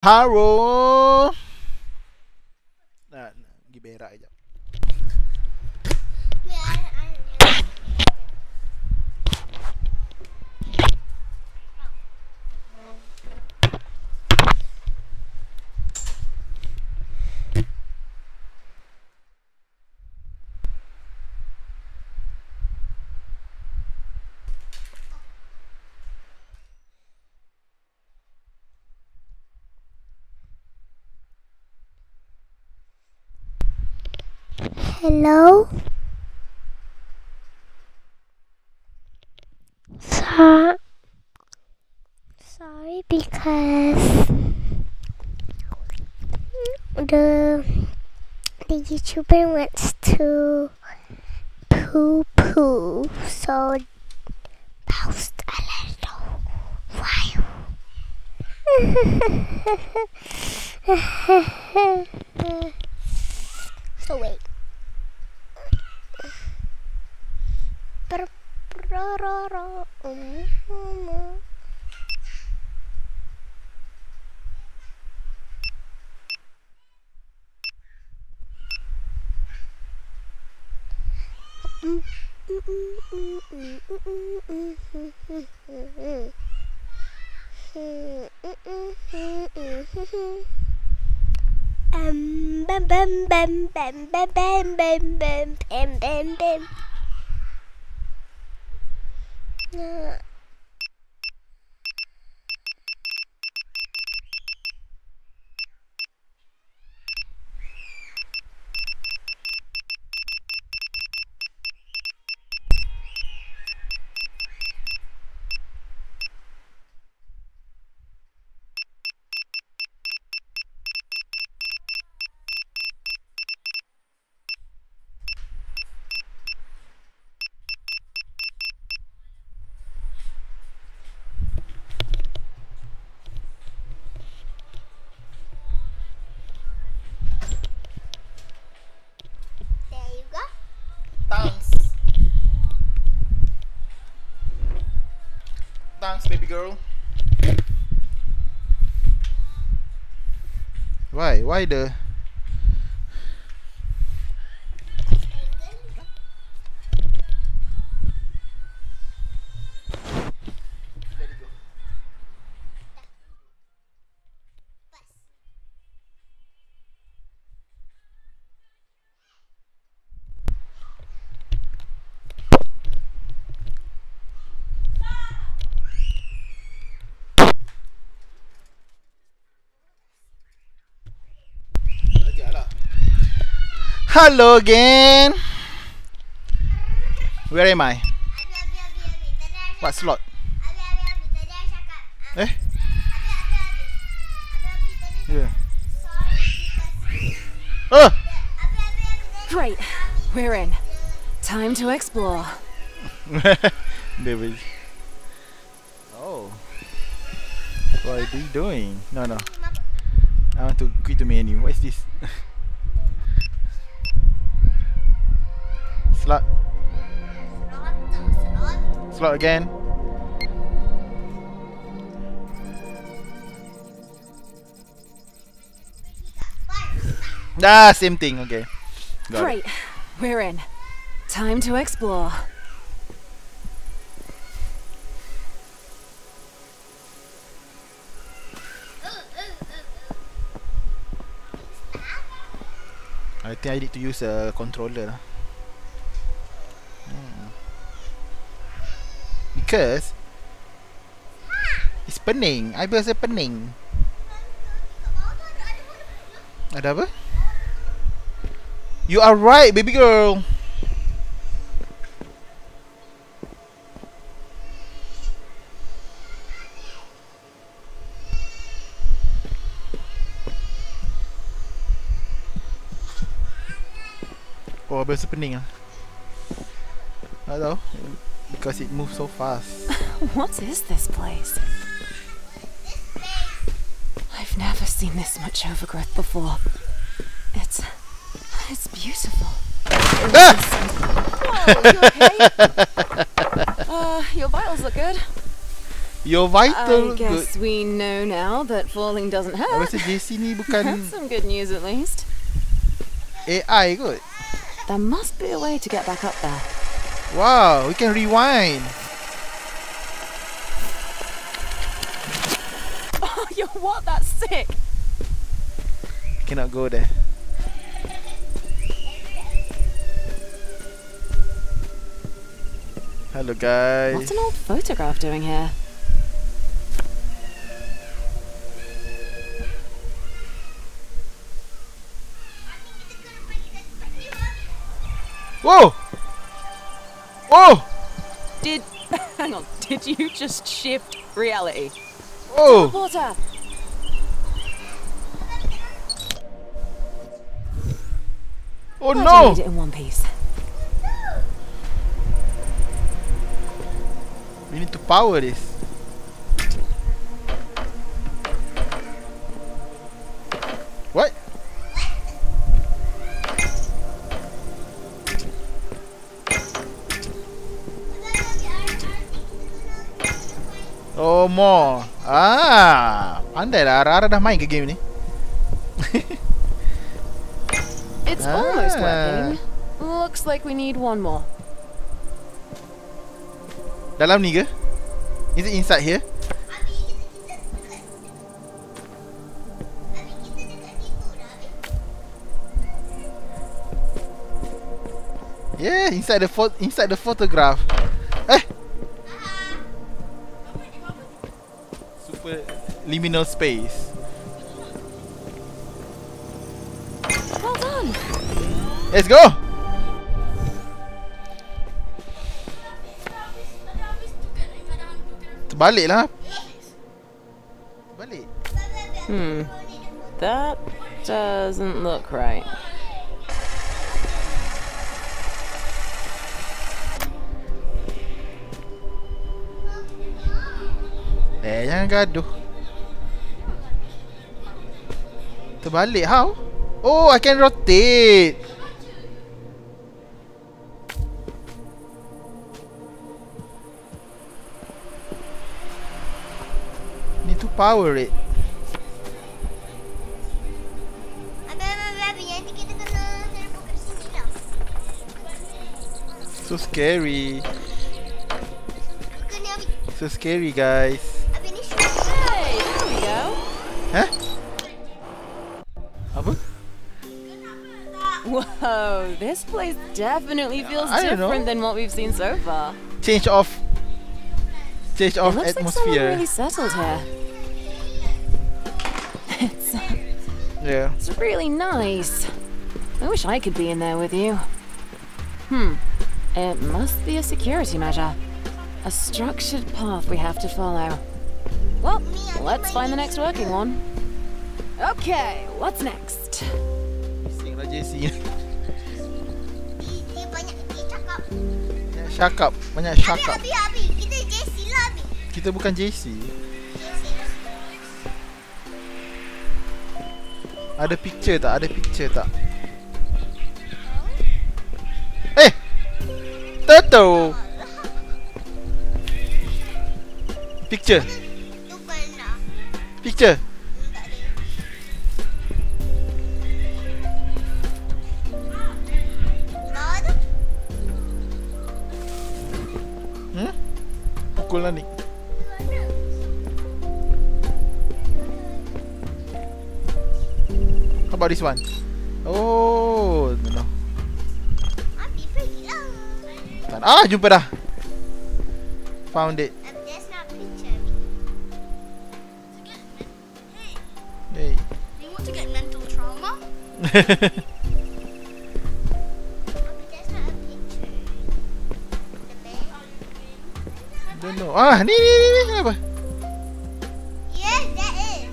Haro. Nah, nah, pergi berak sekejap. Hello? So, sorry because the the YouTuber wants to poo poo, so post a little while. so wait. Um, um, Um, bam, bam, bam, bam, bam, bam, bam, bam, bam, bam, 那 girl. Why? Why the? Hello again. Where am I? What slot? Eh? Yeah. Oh! Great. We're in. Time to explore. Baby. Oh. What are you doing? No, no. I want to quit the menu. What is this? Slot. Slot again. Ah, same thing. Okay. Got it. Great. We're in. Time to explore. I think I need to use a controller. Because it's pening. I rasa pening. Ada apa? You are right, baby girl. Oh, berasa pening ah. Tak tahu. Because it moves so fast. What is this place? I've never seen this much overgrowth before. It's. It's beautiful. Ah! Whoa, you okay? uh, your vitals look good. Your I vital good. guess we know now that falling doesn't hurt. rasa JC ni That's some good news at least. AI kot. There must be a way to get back up there. Wow, we can rewind. Oh, yo, what? That's sick. Cannot go there. Hello guys. What's an old photograph doing here? Whoa! Whoa! Did hang on? Did you just shift reality? Oh! Water. Oh Glad you no! made it in one piece. We need to power this. What? Oh more. Ah, pandai lah. Ara-ara dah main ke game ni. It's almost Ah. working. Looks like we need one more. Dalam ni ke? Is it inside here? Yeah, inside the pho- inside the photograph. Eh. Liminal space. Well done. Let's go. Terbalik lah. Terbalik. Hmm. That doesn't look right. Eh, jangan gaduh. Terbalik how? Oh, I can rotate. Need to power it. So scary. So scary, guys. This place definitely feels I different than what we've seen so far. Change of change It of looks like someone really settled here. It's, yeah. it's really nice. I wish I could be in there with you. Hmm. It must be a security measure. A structured path we have to follow. Well, let's find the next working one. Okay, what's next? Bising lah JC. Dia, dia banyak dia cakap. Banyak cakap, banyak Abi, cakap. Abi, Abi. Kita JC lah, Abi. Kita bukan JC. Ada picture tak? Ada picture tak? Eh! Turtle! Picture! Tu pernah. Picture! Pukul lah ni. How about this one? Oh, no, no. Abi, pergilah. Tan- Ah, jumpa dah. Found it. Abi, that's not a picture, Abi. Hey. You want to get mental trauma? bed? Ah, ni ni ni ni apa? Yes, that is.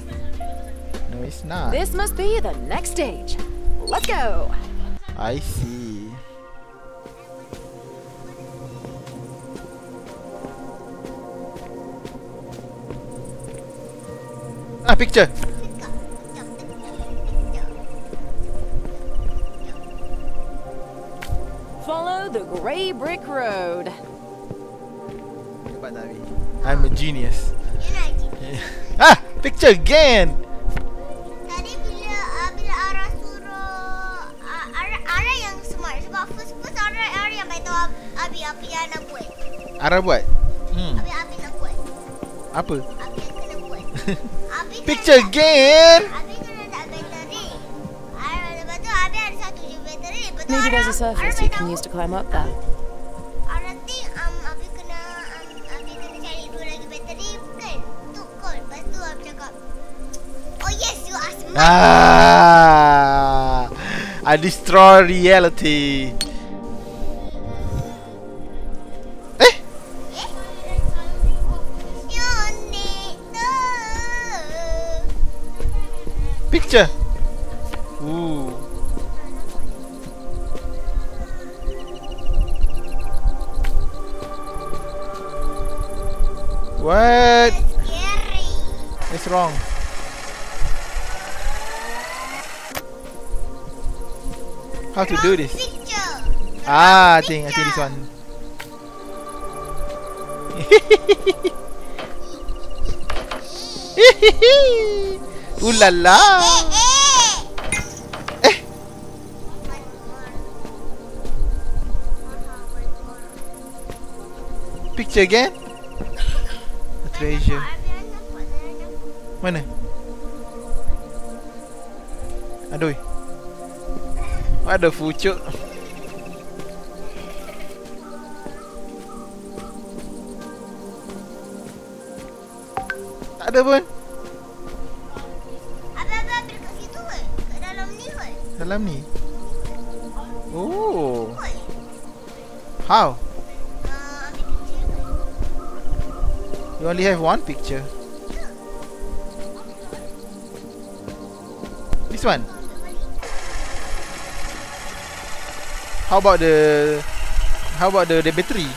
No, it's not. This must be the next stage. Let's go. I see. Ah, picture. Follow the gray brick road. Hebat Nabi. I'm a genius. ah! Picture again. Tadi bila uh, bila Ara suruh uh, Ara, Ara yang smart sebab first first Ara Ara yang beritahu Ab- Abi apa yang nak buat. Ara buat. Hmm. Abi Abi nak buat. Apa? Abi kena buat. Abi Picture kena, again. Abi kena tak bateri. Ara lepas tu Abi ada satu je bateri. Lepas tu Maybe there's a surface you can use to climb up there. Ah, I destroy reality. Eh, picture. Ooh. What? It's wrong? How to do this? Ah, I think I think this one. Ooh la la! Eh. Picture again? A treasure. Mana? Aduh. Ada fucuk. Tak ada pun. Abang-abang dekat situ ke? Kat dalam ni ke? Dalam ni. Oh. How? Ah? You only have one picture. This one. How about the How about the the battery?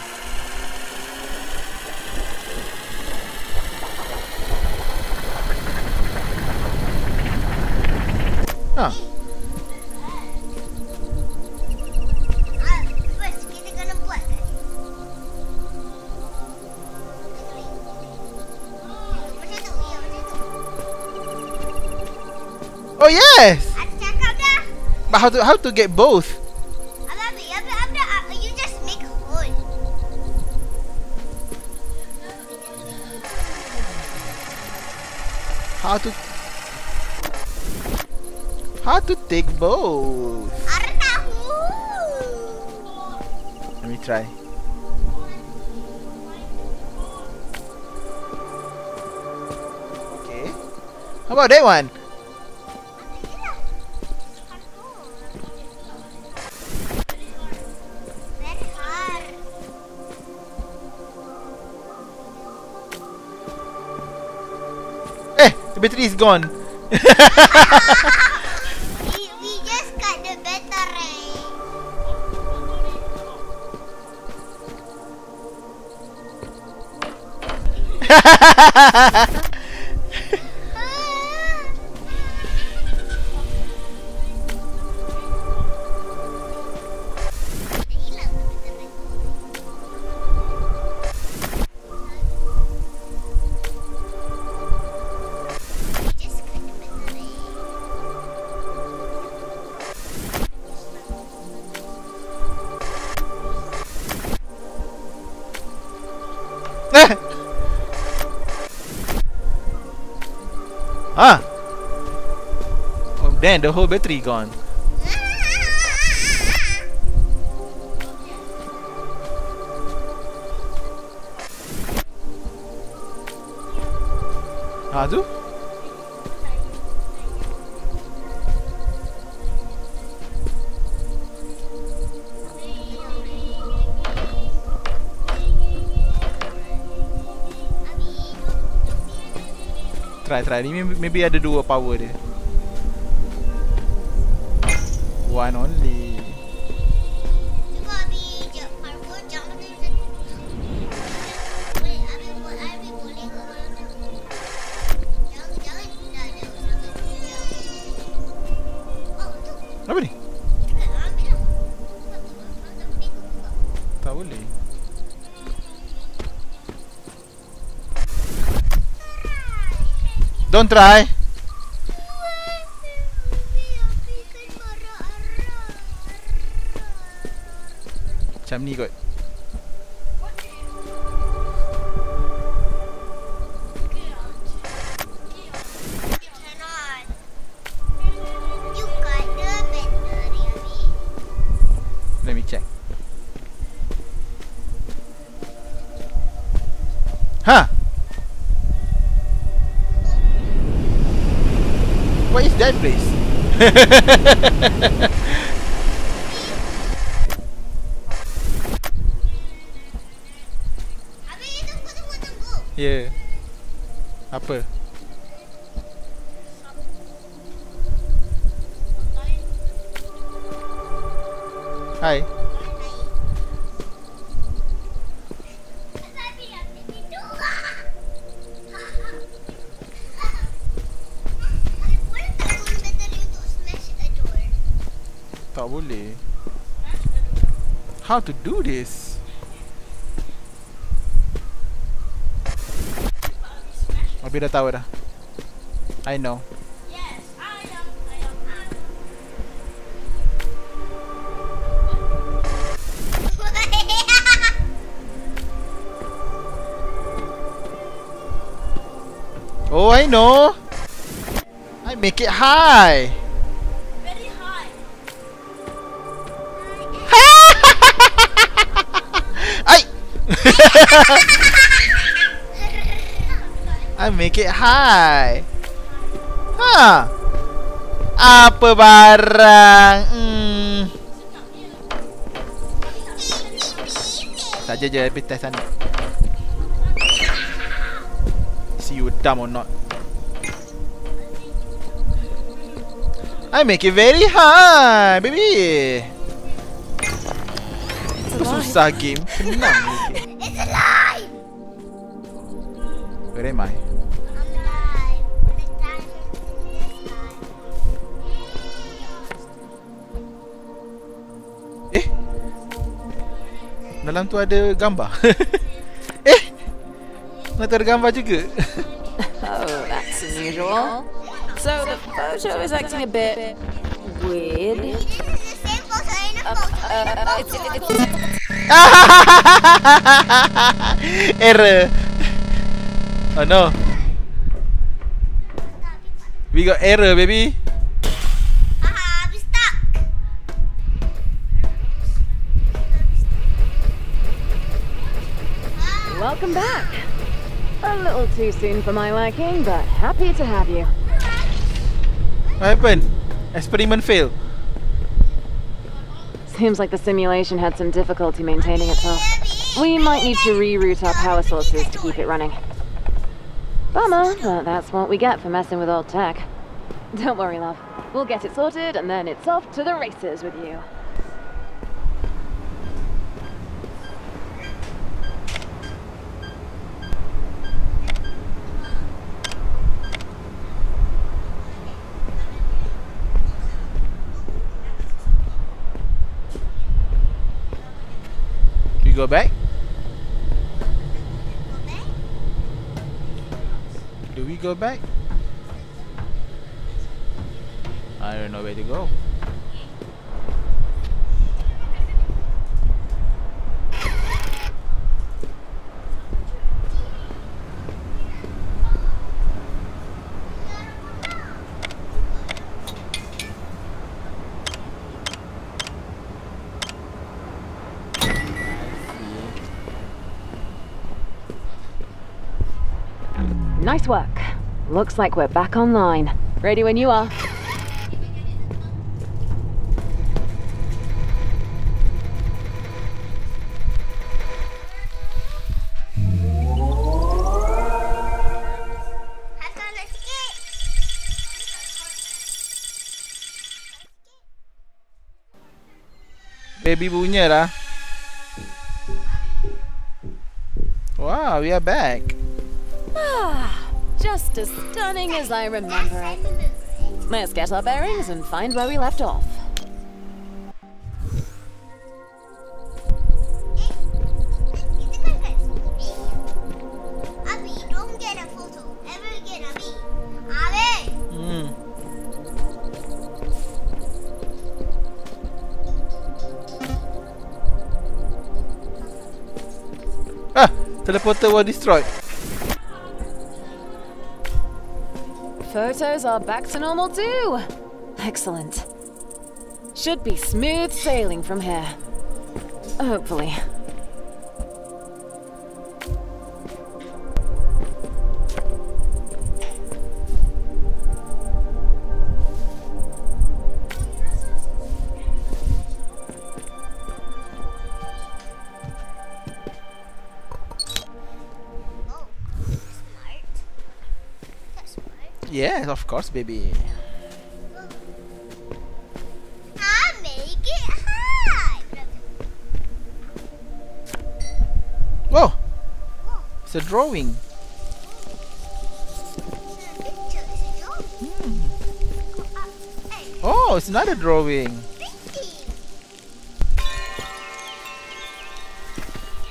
Huh. Ah, first kita kena buat kan? Macam tu, ya macam tu. Oh yes. Ada cakap dah. But how to how to get both? How to How to take both? Let me try. Okay. How about that one? The battery is gone. We, we just cut the battery. Hilang Then the whole battery gone. Tu? Try, try. Maybe, maybe ada dua power dia. Oh tu Apa ni? dekat ambil lah. Satu mantap ni tu buka. Tak boleh. don't try. Abi. Let me check. Huh? What is that place? How to do this? Abi dah tahu dah. I know. Oh, I know. I make it high. I make it high. Ha. Apa barang? Hmm. Saja je habis test sana. See you dumb or not. I make it very high, baby. Susah game? Senang Where am I? I'm alive. The diamond in the sky. Eh? Dalam tu ada gambar. eh? Nak ada gambar juga. Oh, that's unusual. So the photo is acting a bit weird. This is the same photo in the photo. in the Uh, it's, photo. it's, Error. Oh no. We got error, baby. I'm stuck. welcome back. A little too soon for my liking, but happy to have you. What happened? Experiment failed. Seems like the simulation had some difficulty maintaining itself. We might need to reroute our power sources to keep it running. Bummer, but that's what we get for messing with old tech. Don't worry, love. We'll get it sorted, and then it's off to the races with you. We go back? Do we go back? I don't know where to go. Nice work. Looks like we're back online. Ready when you are. Baby bunyi lah. Wow, we are back. Ah just as stunning as I remember it. Let's get our bearings and find where we left off. Ah, teleporter was destroyed. Photos are back to normal too. Excellent. Should be smooth sailing from here. Hopefully. Of course, baby. I make it high. Whoa, it's a drawing. it's a a. Hmm. Oh, it's another drawing. painting.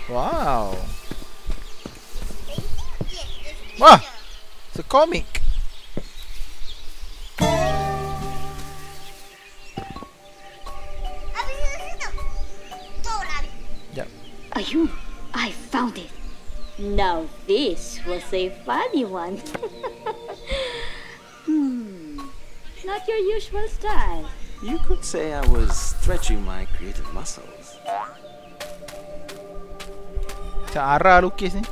Wow, Painting? Yes, there's a picture. it's a comic. I found it. Now this was a funny one. hmm, not your usual style. You could say I was stretching my creative muscles. Macam Ara lukis ni.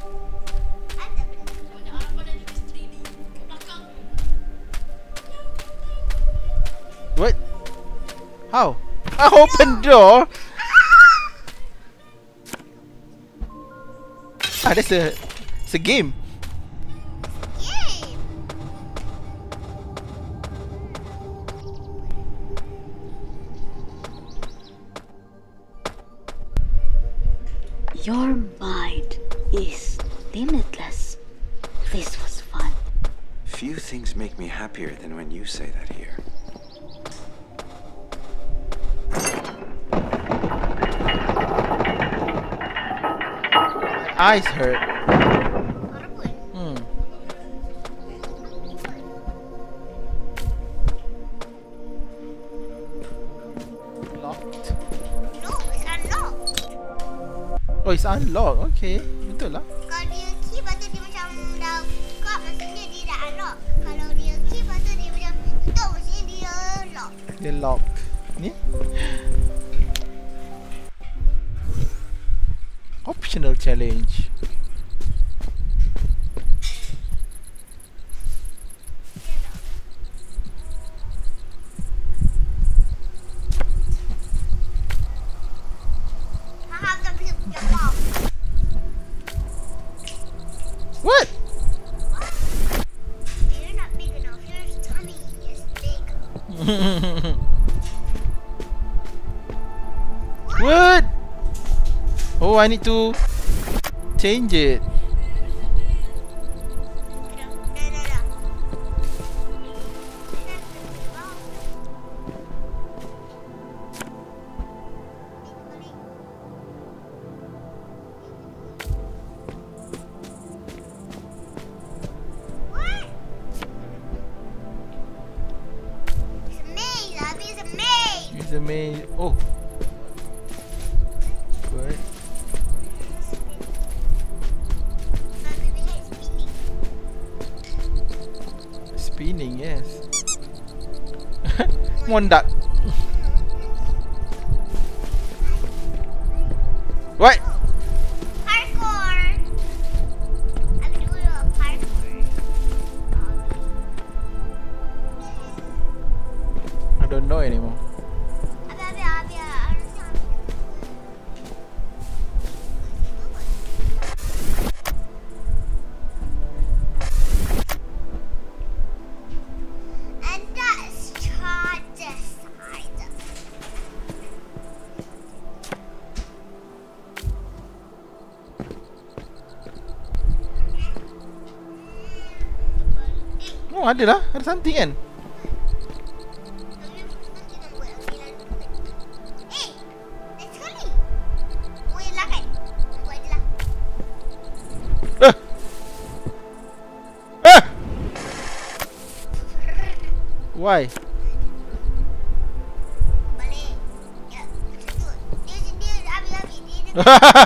What? How? I open door. Ah, that's a, it's a game. Yay. Your mind is limitless. This was fun. Few things make me happier than when you say that here. Eyes hurt. Hmm. Locked. No, it's unlocked. Oh, it's unlocked. Okay, I need to change it. Oh, ada lah. Ada something kan? Eh, lain sekali. Oh, yang lah kan? Buat je lah. Ah! Ah! Why? Balik. Ya, macam tu. Dia, dia, abi, abi. Dia,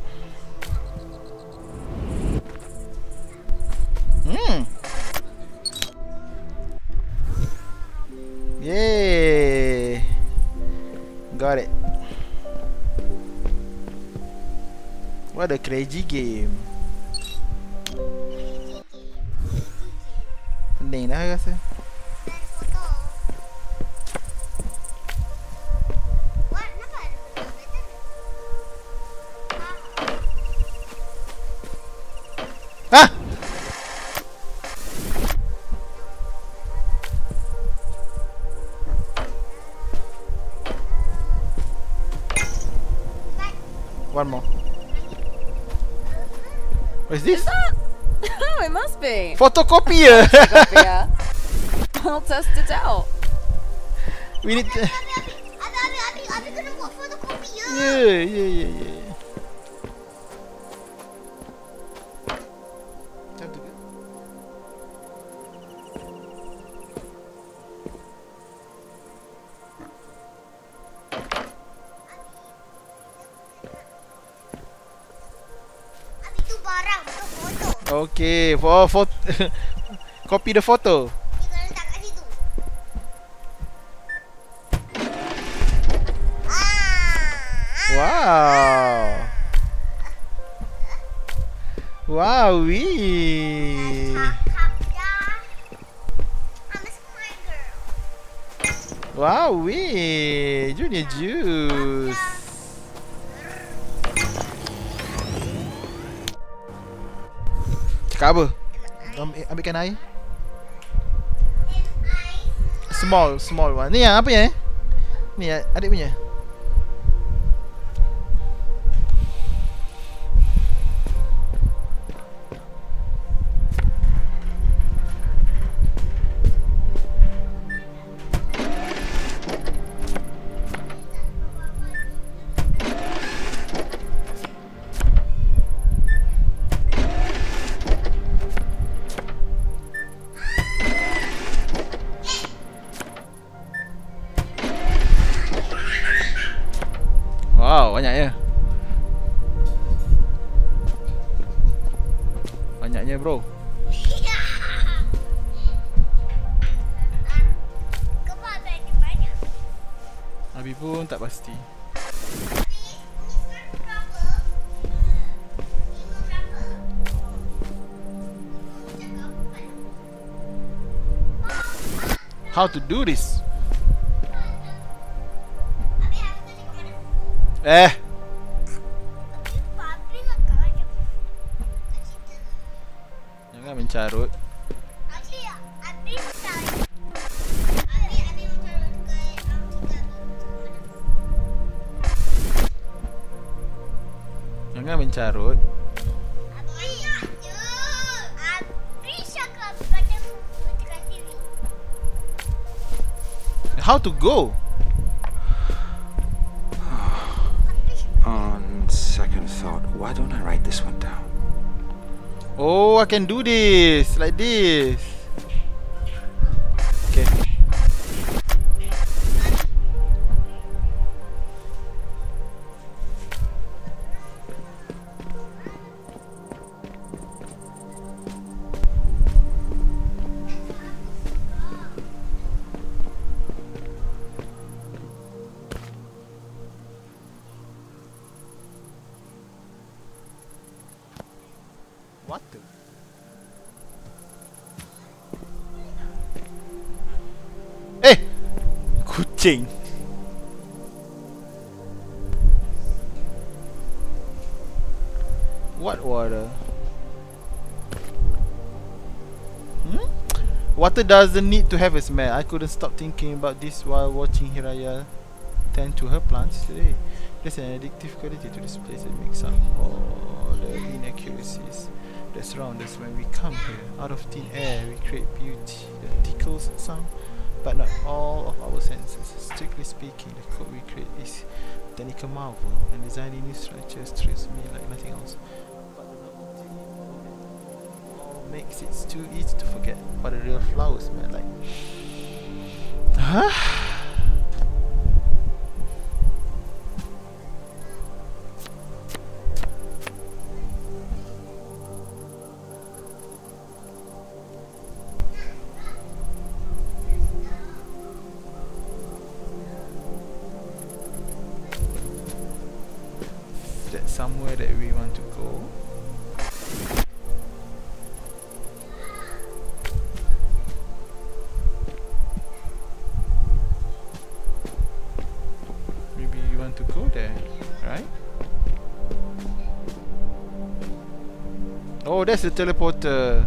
Crazy Game. Skopje! Skopje. I'll test it out. We need to. Okey, for oh, copy the photo. Wow. Wow, wee, Wow, wee, Junior Juice. Cakap apa? Um, eh, ambil, ambilkan air. Small, small one. Ni yang apa ya? Ni eh? Eh, adik punya. how to do this. Eh. to go. On second thought, why don't I write this one down? Oh, I can do this, like this. What water? Hmm? Water doesn't need to have a smell. I couldn't stop thinking about this while watching Hiraya tend to her plants today. There's an addictive quality to this place that makes up all the inaccuracies that surround us when we come here. Out of thin air, we create beauty that tickles some, but not all of our senses. Strictly speaking, the code we create is a technical marvel, and designing new structures thrills me like nothing else. But the novelty makes it too easy to forget what the real flowers smell like. Huh? Oh, that's the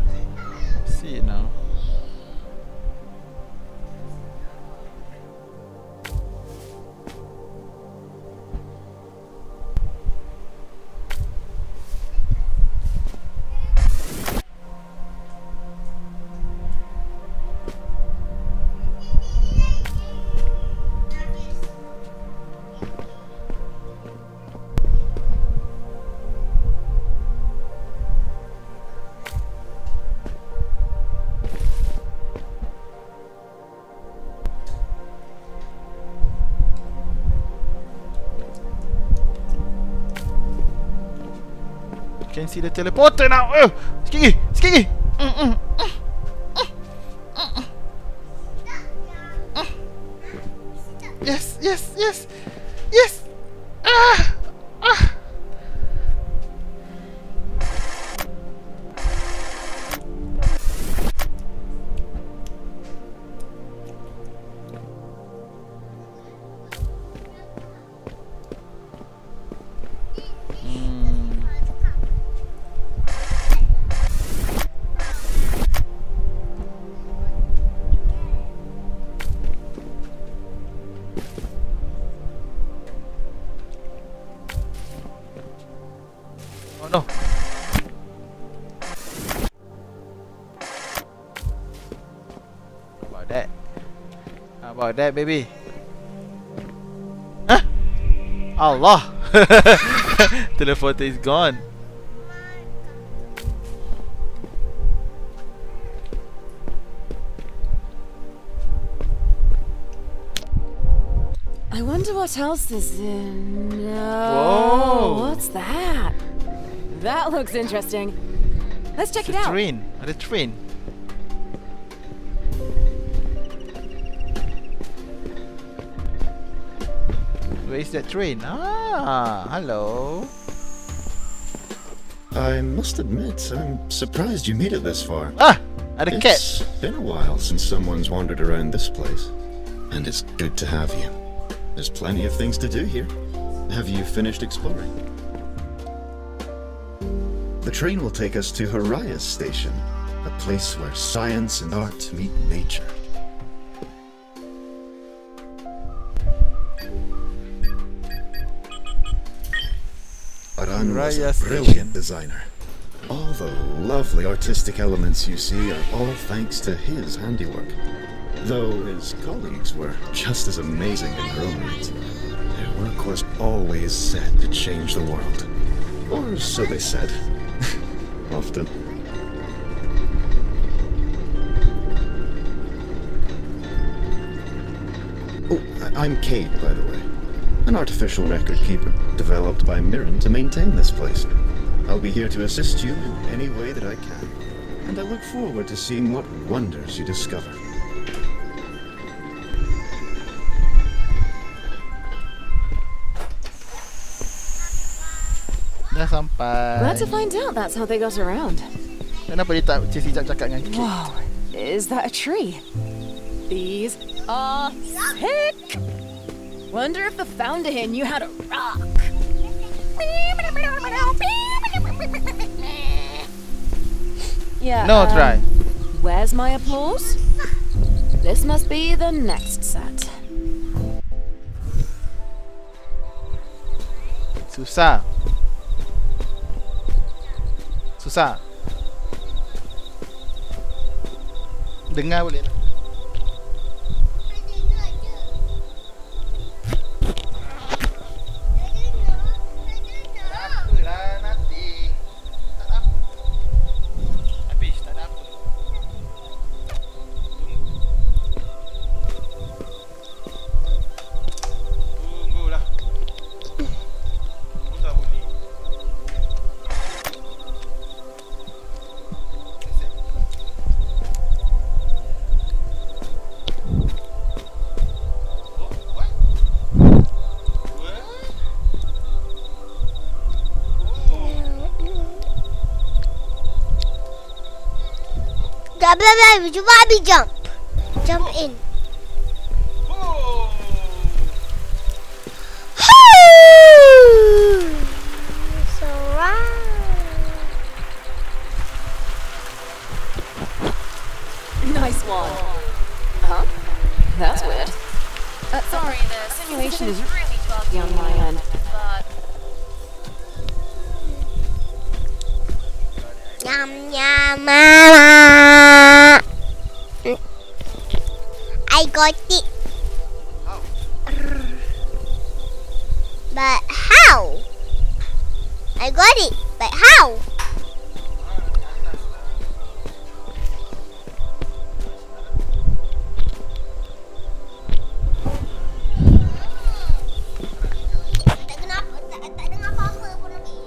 Can see the teleporter now. Oh, sikit lagi. Sikit lagi. Mm, mm, mm, mm, mm, About that, baby? Huh? Allah! Teleporter is gone. I wonder what else is in. No. Whoa. Oh, what's that? That looks interesting. Let's check It's it a out. train. Oh, the train. Where is that train? Ah, hello. I must admit, I'm surprised you made it this far. Ah, at a cat. It's been a while since someone's wandered around this place. And it's good to have you. There's plenty of things to do here. Have you finished exploring? The train will take us to Hiraya's station, a place where science and art meet nature. Was a brilliant designer. All the lovely artistic elements you see are all thanks to his handiwork. Though his colleagues were just as amazing in their own right. Their work was always set to change the world. Or so they said. Often. Oh, I'm Cait, by the way. An artificial record keeper, developed by Mirren to maintain this place. I'll be here to assist you in any way that I can. And I look forward to seeing what wonders you discover. Dah sampai. Glad to find out that's how they got around. Kenapa dia tak Cik Sijak cakap dengan Cait? Whoa, is that a tree? These are sick! Wonder if the founder here knew how to rock. Yeah. No, um, try. Where's my applause? This must be the next set. Susah. Susah. Dengar boleh lah. Blah. Cuba Abi jump. Jump in. Got it. But how? Tak kena apa, tak, tak dengar apa-apa pun habis.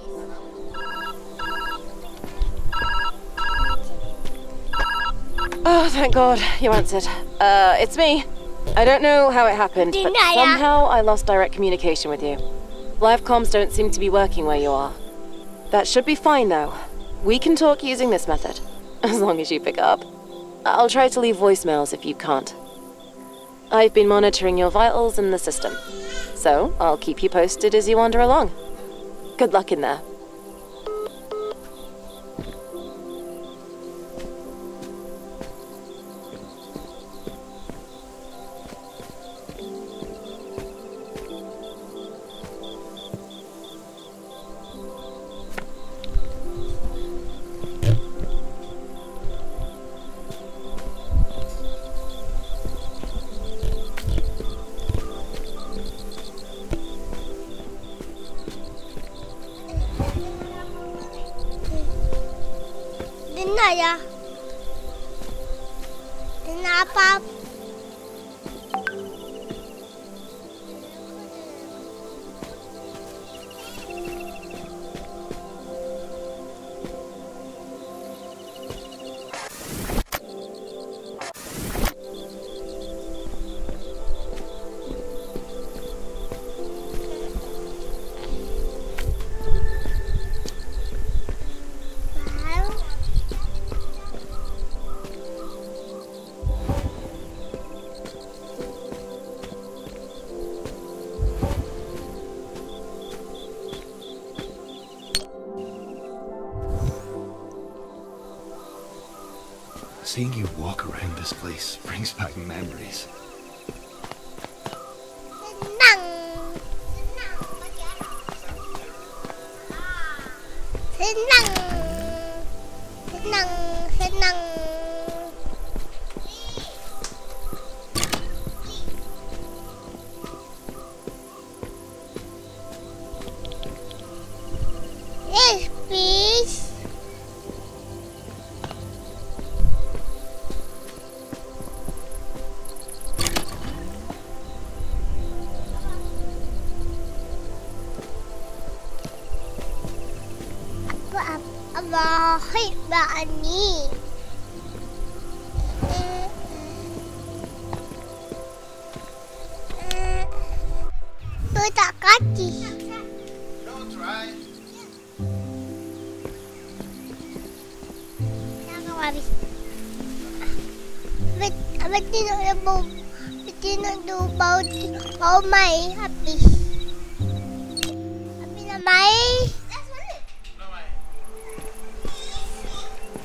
Oh, thank God, you answered. Uh, it's me. I don't know how it happened, but somehow I lost direct communication with you. Live comms don't seem to be working where you are. That should be fine, though. We can talk using this method, as long as you pick up. I'll try to leave voicemails if you can't. I've been monitoring your vitals in the system, so I'll keep you posted as you wander along. Good luck in there. Seeing you walk around this place brings back memories.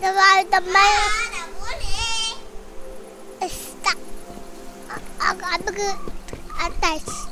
Sebab teman ah, Tak boleh. Eh, tak. Aku pergi Atas.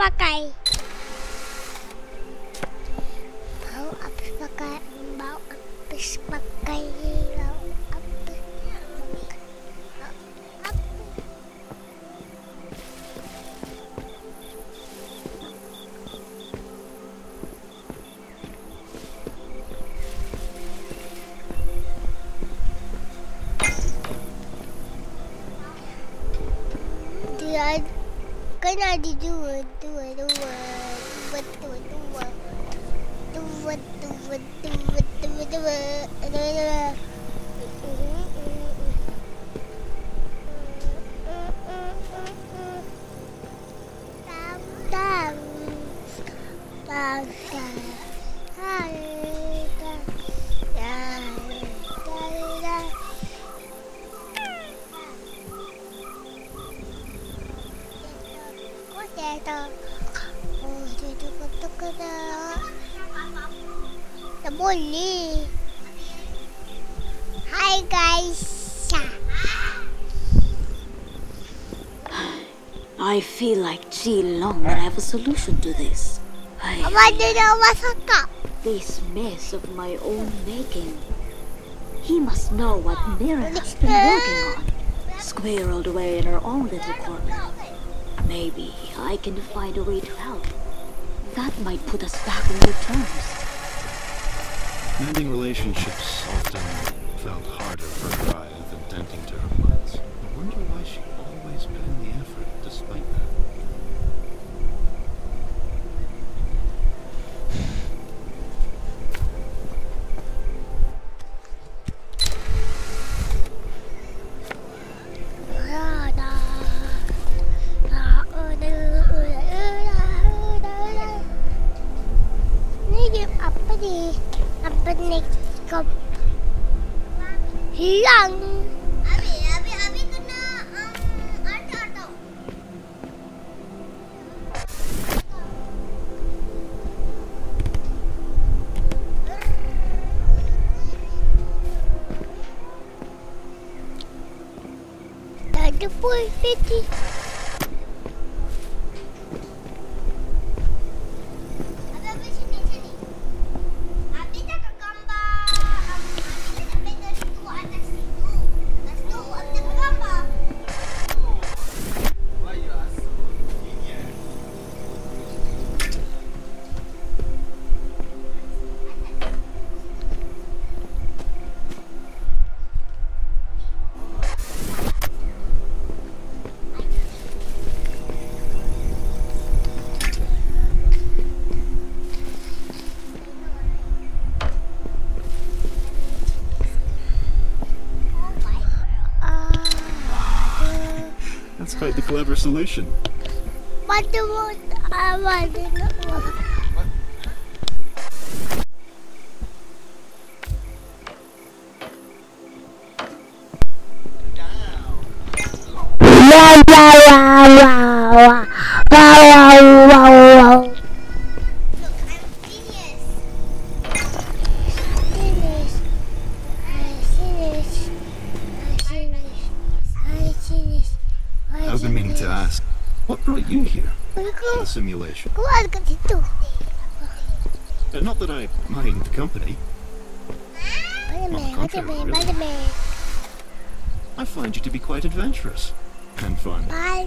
pakai. Bau api pakai. Bau api pakai. Ada dua, Bye. Ko ko na. Nabuli. Hi guys. I feel like Ji Long will have a solution to this. Oh, I, nak masak? this mess of my own making. He must know what Mira has been working on, squirreled away in her own little corner. Maybe I can find a way to help. That might put us back on good terms. Mending relationships often felt harder for Raya than tending to her plants. I wonder why she always put in the effort despite that. The clever solution. Want what brought you here? The simulation. keluar ke situ. Uh, Not that I mind the company. Spider-Man, contrary, really. I find you to be quite adventurous and fun. I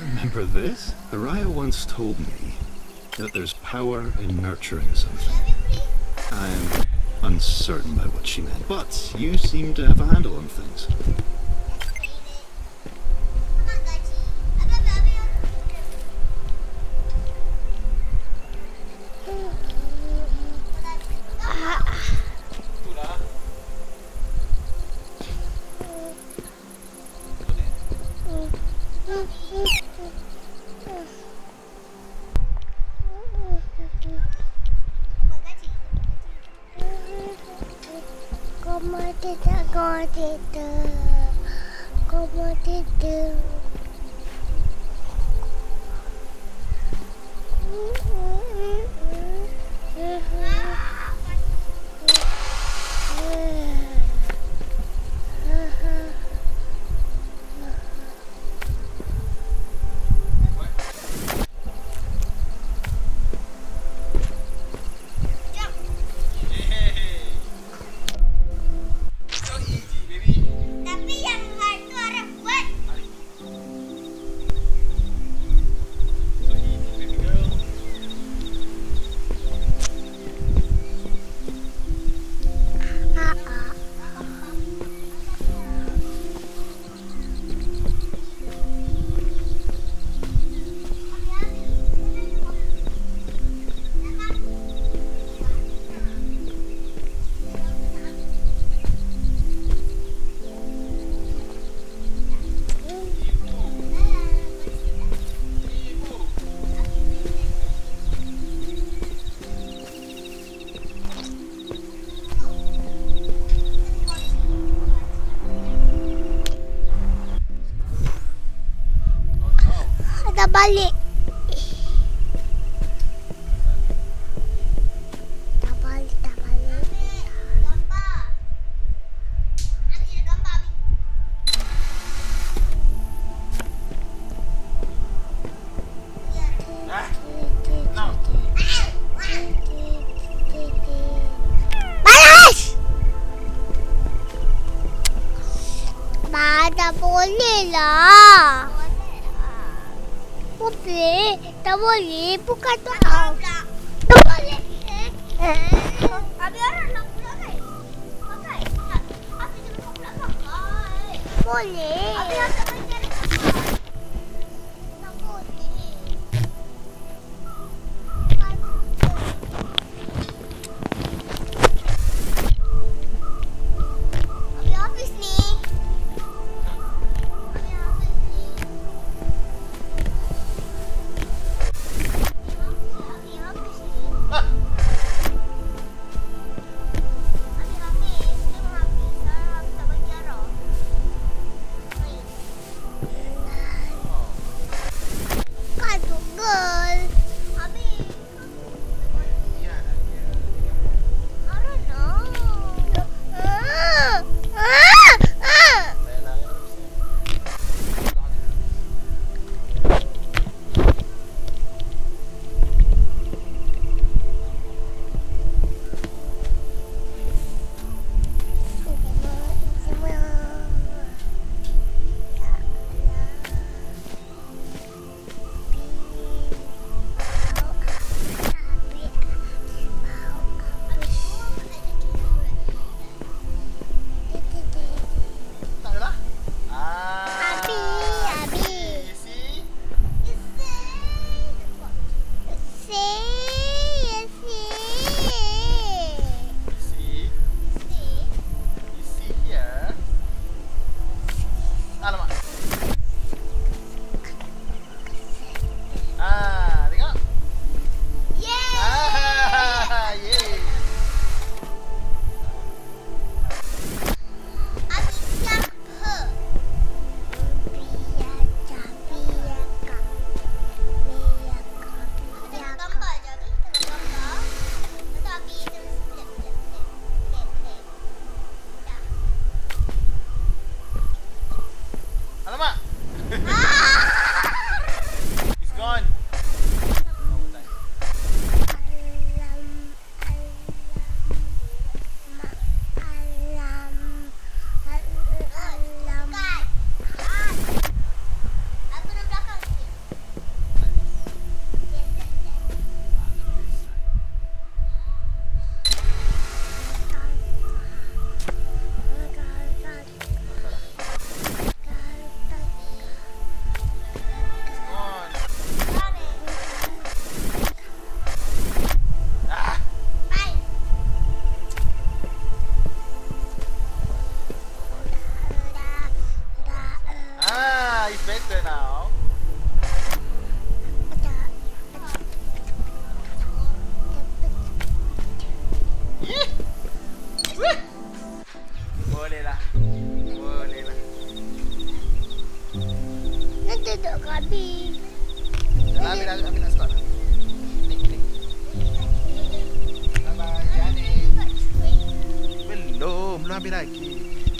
remember this. Hiraya once told me that there's power in nurturing something. I'm uncertain about what she meant, but you seem to have a handle on things. Ada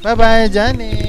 bye bye जाने